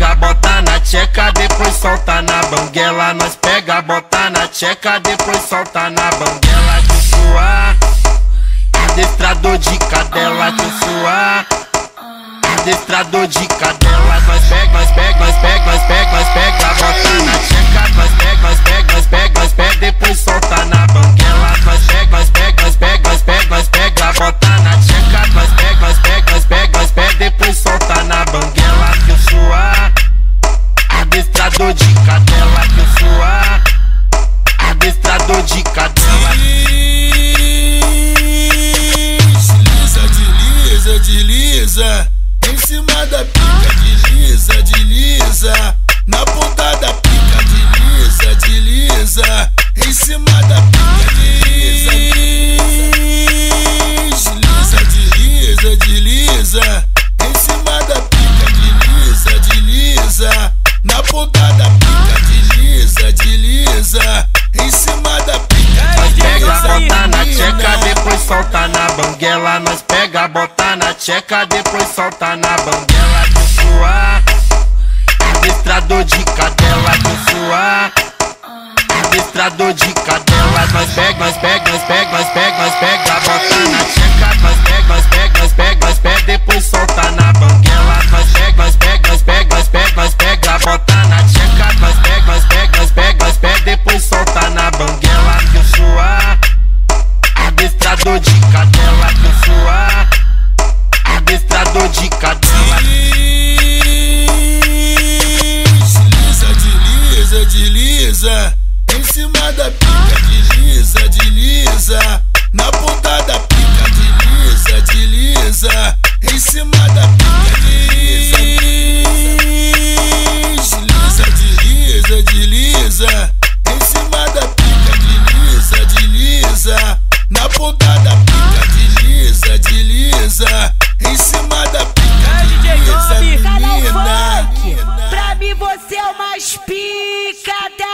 pega, bota na tcheca, depois solta na banguela. Nós pega, bota na tcheca, depois solta na banguela. Que suar, adestrador de cadela, que suar. Adestrador de cadela, nós pega, nós pega, nós pega, nós pega, nós pega, adestrador de cadela, que eu suar, adestrador de cadela. Desliza, desliza, desliza. Em cima da pica, desliza, solta na banguela. Nós pega, bota na tcheca, depois solta na banguela. Suar, adestrador de cadela, suar. Adestrador de cadela, nós pega, nós pega, desliza. Em cima da pica, desliza, desliza. Na ponta da pica, desliza, desliza. Em cima da pica, desliza. Desliza, desliza, desliza. Em cima da pica, desliza, desliza. Na ponta da pica, desliza, desliza. Em cima da pica, desliza, Canal menina. Funk. Pra mim você é o mais pica danado.